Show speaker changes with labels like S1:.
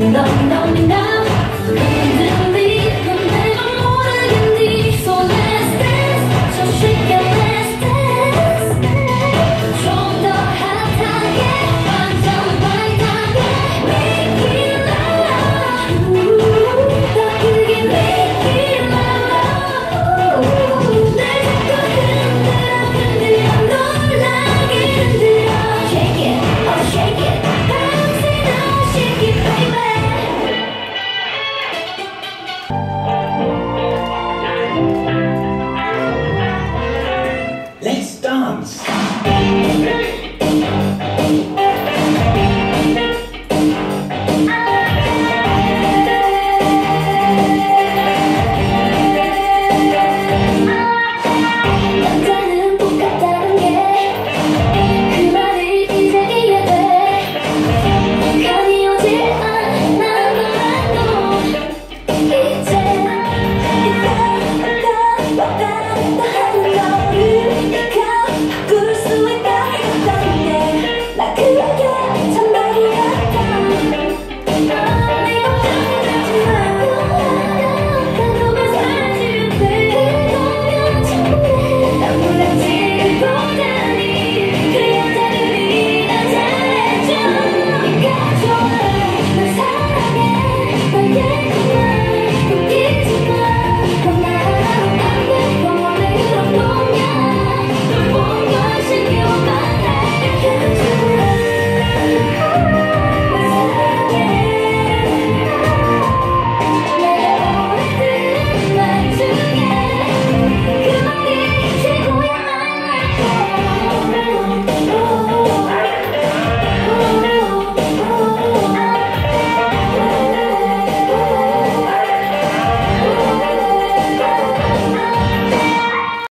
S1: lòng